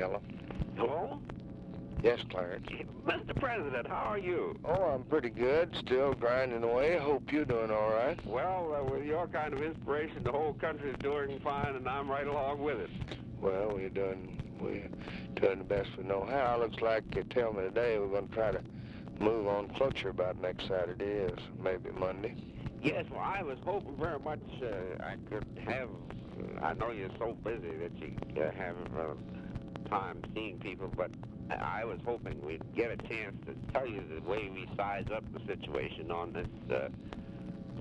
Kellum. Hello? Yes, Clarence. Mr. President, how are you? Oh, I'm pretty good. Still grinding away. Hope you're doing all right. Well, uh, with your kind of inspiration, the whole country's doing fine, and I'm right along with it. Well, we're doing we're doing the best we know how. Looks like you tell me today we're going to try to move on closer about next Saturday or maybe Monday. Yes, well, I was hoping very much uh, I could have. I know you're so busy that you uh, have uh, time seeing people, but I was hoping we'd get a chance to tell you the way we size up the situation on this uh,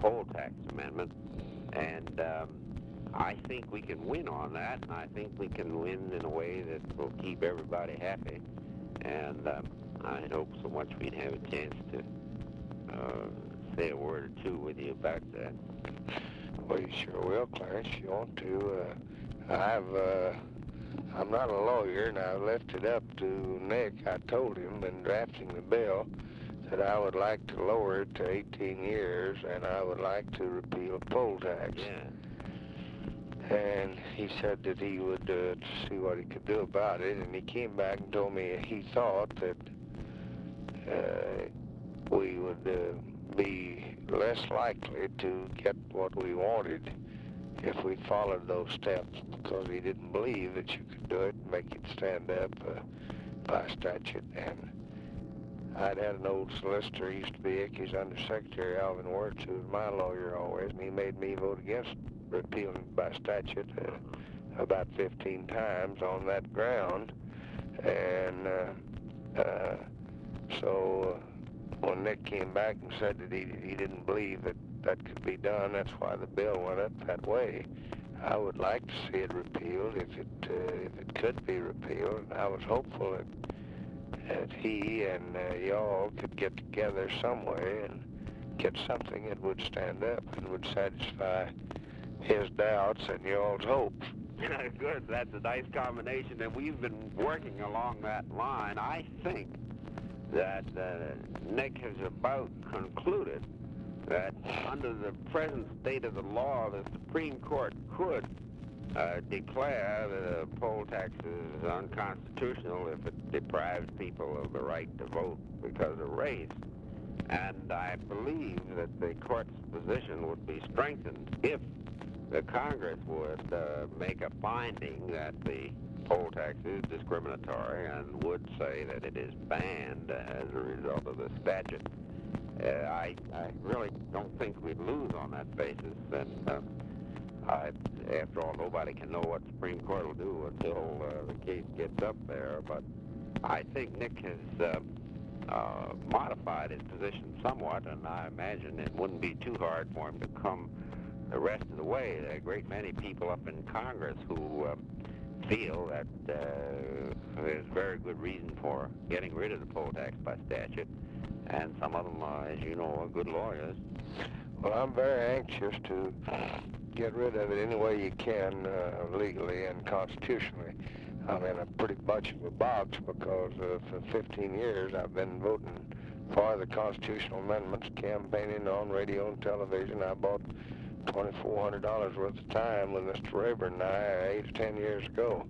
poll tax amendment, and um, I think we can win on that, and I think we can win in a way that will keep everybody happy, and um, I hope so much we'd have a chance to uh, say a word or two with you about that. Well, you sure will, Clarence. You want to? Uh, I've. Uh, I'm not a lawyer, and I left it up to Nick. I told him in drafting the bill that I would like to lower it to 18 years, and I would like to repeal poll tax. Yeah. And he said that he would uh, see what he could do about it, and he came back and told me he thought that uh, we would uh, be less likely to get what we wanted if we followed those steps because he didn't believe that you could do it make it stand up uh, by statute. And I'd had an old solicitor, used to be Ickes' undersecretary, Alvin Wirtz, who was my lawyer always, and he made me vote against repealing by statute uh, about 15 times on that ground. And uh, uh, so uh, when Nick came back and said that he, he didn't believe that that could be done. That's why the bill went up that way. I would like to see it repealed if it uh, if it could be repealed. I was hopeful that that he and uh, y'all could get together some way and get something that would stand up and would satisfy his doubts and y'all's hopes. Good. That's a nice combination, and we've been working along that line. I think that uh, Nick has about concluded that under the present state of the law, the Supreme Court could uh, declare a poll tax is unconstitutional if it deprives people of the right to vote because of race. And I believe that the court's position would be strengthened if the Congress would uh, make a finding that the poll tax is discriminatory and would say that it is banned as a result of the statute. Uh, I, I really don't think we'd lose on that basis. And uh, I, after all, nobody can know what the Supreme Court will do until uh, the case gets up there. But I think Nick has uh, uh, modified his position somewhat, and I imagine it wouldn't be too hard for him to come the rest of the way. There are a great many people up in Congress who uh, feel that uh, there's very good reason for getting rid of the poll tax by statute and some of them, uh, as you know, are good lawyers. Well, I'm very anxious to get rid of it any way you can, uh, legally and constitutionally. I'm in a pretty bunch of a box because uh, for 15 years I've been voting for the constitutional amendments, campaigning on radio and television. I bought $2,400 worth of time with Mr. Rayburn and I eight or 10 years ago,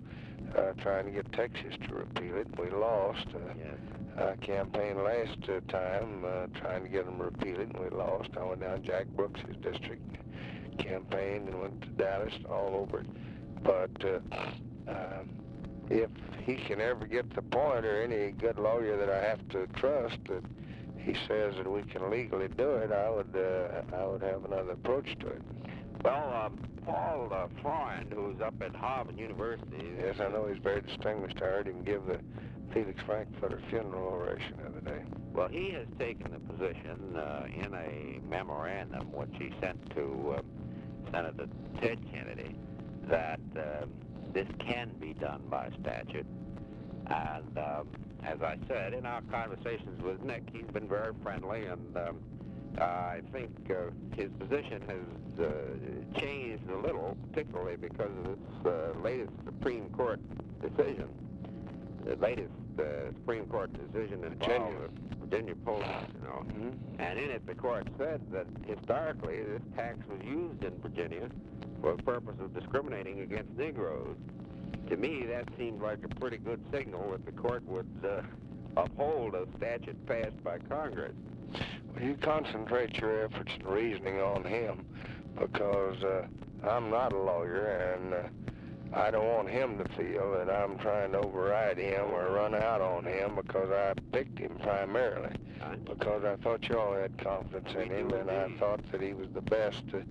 uh, trying to get Texas to repeal it. We lost. Uh, Yes. I campaigned last uh, time uh, trying to get them repealed, and we lost. I went down Jack Brooks' district, campaigned, and went to Dallas, all over it. But uh, uh, if he can ever get the point, or any good lawyer that I have to trust, that he says that we can legally do it, I would uh, I would have another approach to it. Well, um, Paul uh, Freund, who's up at Harvard University. Yes, I know he's very distinguished. I heard him give the Felix Frankfurter funeral oration the other day. Well, he has taken the position uh, in a memorandum which he sent to uh, Senator Ted Kennedy that uh, this can be done by statute. And um, as I said, in our conversations with Nick, he's been very friendly, and um, I think uh, his position has uh, changed a little, particularly because of this uh, latest Supreme Court decision. The latest uh, Supreme Court decision involved Virginia. the Virginia poll tax, you know. Mm-hmm. And in it, the court said that historically this tax was used in Virginia for the purpose of discriminating against Negroes. to me, that seemed like a pretty good signal that the court would uh, uphold a statute passed by Congress. Well, you concentrate your efforts and reasoning on him because uh, I'm not a lawyer and uh, I don't want him to feel that I'm trying to override him or run out on him because I picked him primarily because I thought you all had confidence in him and I thought that he was the best to,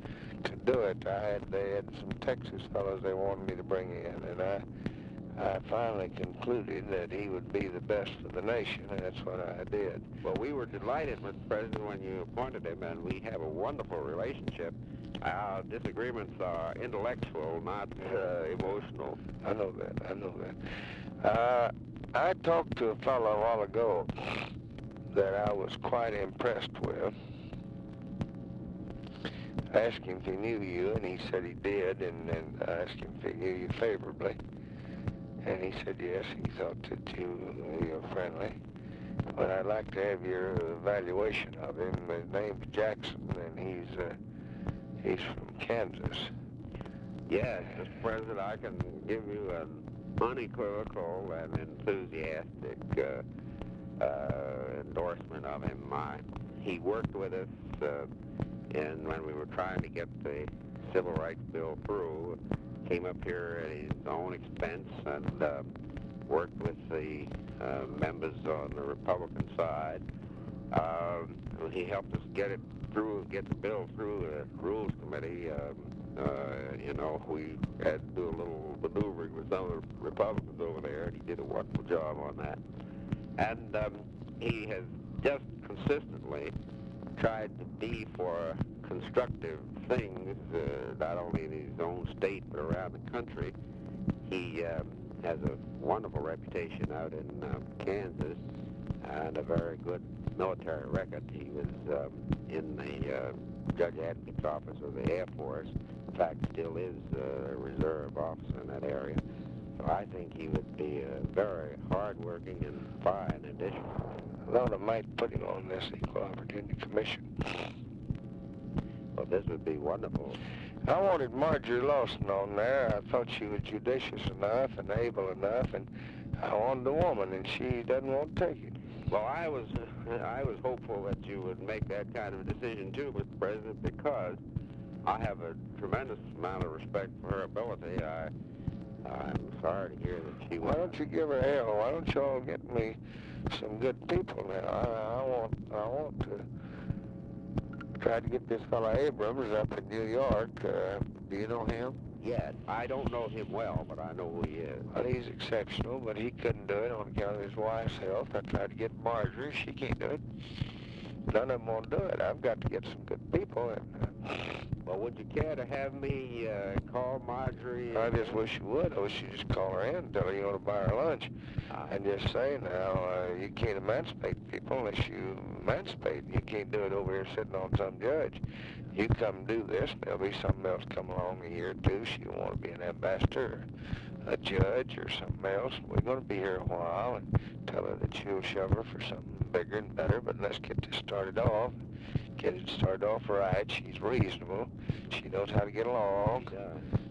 to do it. I had they had some Texas fellows they wanted me to bring in and I I finally concluded that he would be the best for the nation, and that's what I did. Well, we were delighted, Mr. President, when you appointed him, and we have a wonderful relationship. Our disagreements are intellectual, not uh, emotional. I know that. I know that. Uh, I talked to a fellow a while ago that I was quite impressed with. I asked him if he knew you, and he said he did, and, and I asked him if he knew you favorably. And he said yes, he thought that you, were friendly. But I'd like to have your evaluation of him. His name's Jackson, and he's uh, he's from Kansas. Yes, Mr. President, I can give you an unequivocal and enthusiastic uh, uh, endorsement of him. I, he worked with us uh, in when we were trying to get the Civil Rights Bill through came up here at his own expense and uh, worked with the uh, members on the Republican side. Um, he helped us get it through, get the bill through the Rules Committee. Um, uh, you know, we had to do a little maneuvering with some of the Republicans over there, and he did a wonderful job on that. And um, he has just consistently tried to be for constructive things, uh, not only in his own state but around the country. He um, has a wonderful reputation out in um, Kansas and a very good military record. He was um, in the uh, Judge Advocate's office of the Air Force. In fact, still is a reserve officer in that area. So I think he would be a very hardworking and fine addition. A lot of might put him on this Equal Opportunity Commission. This would be wonderful. I wanted Marjorie Lawson on there. I thought she was judicious enough and able enough, and I wanted a woman, and she doesn't want to take it. Well, I was uh, I was hopeful that you would make that kind of a decision too, Mr. President, because I have a tremendous amount of respect for her ability. I I'm sorry to hear that she. Why don't you give her hell? Why don't you all get me some good people now? I, I want I want to try to get this fellow Abrams up in New York. Uh, do you know him? Yes, I don't know him well, but I know who he is. Well, he's exceptional, but he couldn't do it on account of his wife's health. I tried to get Marjorie. She can't do it. None of them won't do it. I've got to get some good people. And, uh, well, would you care to have me uh, call Marjorie? I just wish you would. I wish you just call her in and tell her you want to buy her lunch. Uh, and just say now, uh, you can't emancipate people unless you emancipate. You can't do it over here sitting on some judge. You come do this, there'll be something else come along a year or two. She'll want to be an ambassador, a judge, or something else. We're going to be here a while and tell her that you'll shove her for something bigger and better, but let's get this started off. Get it started off right. She's reasonable. She knows how to get along.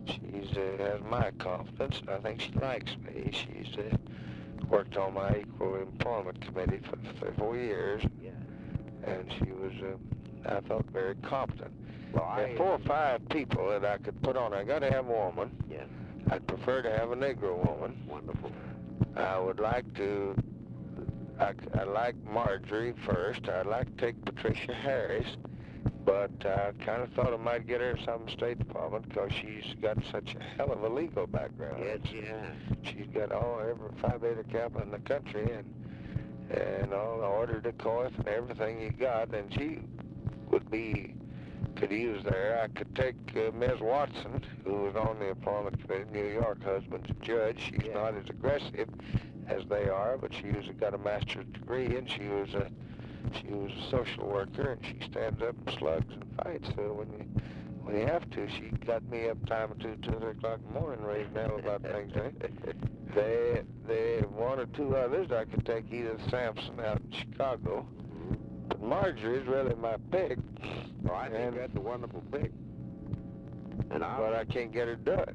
She's uh, has my confidence, and I think she likes me. She's uh, worked on my equal employment committee for, for four years, yeah. and she was, uh, I thought, very competent. Well, I four or five people that I could put on. I got to have a woman. Yeah. I'd prefer to have a Negro woman. Wonderful. I would like to. I, I like Marjorie first. I'd like to take Patricia Harris, but I kind of thought I might get her some State Department because she's got such a hell of a legal background. Yes, yeah. She's got all every Phi Beta Kappa in the country and and all the order to coif and everything you got, and she would be could use there. I could take uh, Ms. Watson, who was on the employment committee in New York, husband's a judge. She's Yeah. not as aggressive as they are, but she was got a master's degree, and she was a she was a social worker, and she stands up and slugs and fights. So when you when you have to, she got me up time two, two o'clock in the morning, raising hell about things. Eh? They, they, one or two others I could take Edith Sampson out in Chicago. But Marjorie's really my pick, Well, I think And- that's a wonderful pick. And I, but I can't get her to do it.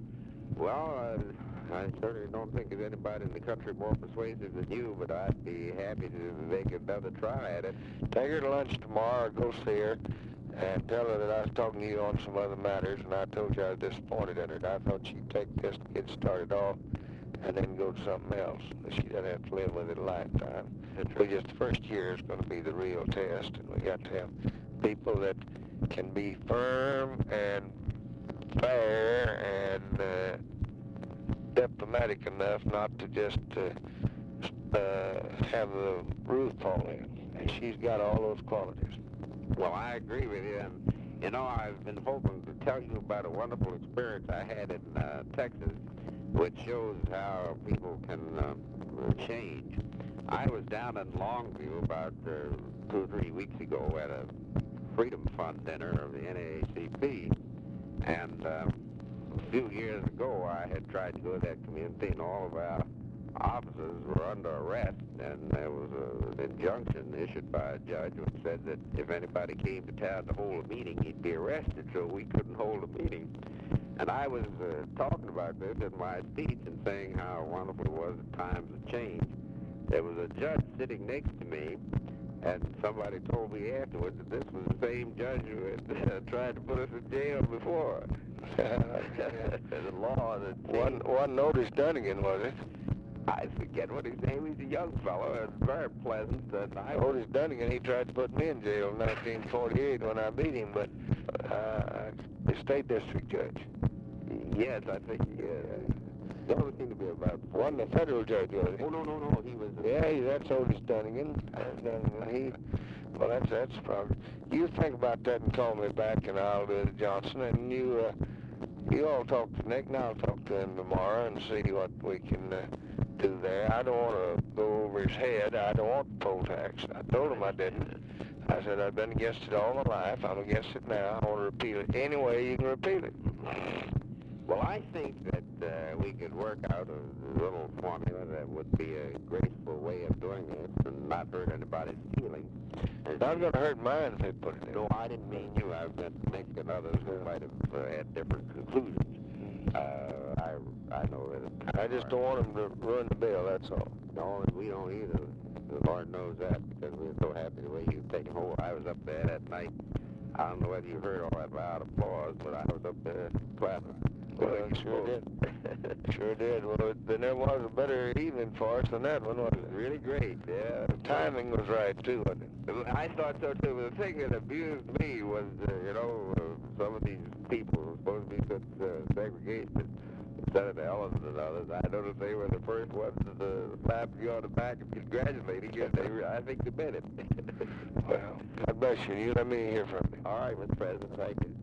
well, uh, I certainly don't think there's anybody in the country more persuasive than you, but I'd be happy to make another try at it. Take her to lunch tomorrow, or go see her, and tell her that I was talking to you on some other matters, and I told you I was disappointed in her. I thought she'd take this to get started off, and then go to something else. She doesn't have to live with it a lifetime. We just the first year is going to be the real test, and we got to have people that can be firm and fair and uh, diplomatic enough not to just uh, uh, have the roof fall in. And she's got all those qualities. Well, I agree with you. And, you know, I've been hoping to tell you about a wonderful experience I had in uh, Texas, which shows how people can uh, change. I was down in Longview about uh, two or three weeks ago at a Freedom Fund dinner of the NAACP. And um, a few years ago, I had tried to go to that community, and all of our officers were under arrest, and there was a, an injunction issued by a judge which said that if anybody came to town to hold a meeting, he'd be arrested, so we couldn't hold a meeting. And I was uh, talking about this in my speech and saying how wonderful it was that times have changed. There was a judge sitting next to me, and somebody told me afterwards that this was the same judge who had uh, tried to put us in jail before. the law that One, one Otis Dunagan, was it? I forget what his name. He's a young fellow and very pleasant. And I Otis Dunagan, he tried to put me in jail in 1948 when I beat him, but uh, the state district judge. Yes, I think yeah. There only seemed to be about One, the federal judge, was Oh no no no, he was. Yeah, he, that's Otis Dunagan. He, well, that's that's the problem. You think about that and call me back, and I'll do it, Johnson. And you, uh, you all talk to Nick, and I'll talk to him tomorrow and see what we can uh, do there. I don't want to go over his head. I don't want the poll tax. I told him I didn't. I said I've been against it all my life. I'm against it now. I want to repeal it any way you can repeal it. Well, I think that uh, we could work out a little formula that would be a graceful way of doing this and not hurt anybody's feelings. It's not going to hurt mine if they put it in. No, I didn't mean you. I meant Nick and others who might have uh, had different conclusions. Uh, I I know that. I just don't want them to ruin the bill, that's all. No, and we don't either. The Lord knows that because we're so happy the way you've taken hold. I was up there that night. I don't know whether you heard all that loud applause, but I was up there clapping. Well, it sure did. Sure did. Well, it, there never was a better evening for us than that one, was it? really great, yeah. The timing was right, too, wasn't it? I thought so too. But the thing that amused me was, uh, you know, uh, some of these people were supposed to be such uh, segregationists, Senator Ellen and others. I noticed they were the first ones to uh, slap you on the back and congratulate you. They were, I think they meant it. Well, God bless you. You let me hear from you. All right, Mr. President. Thank you.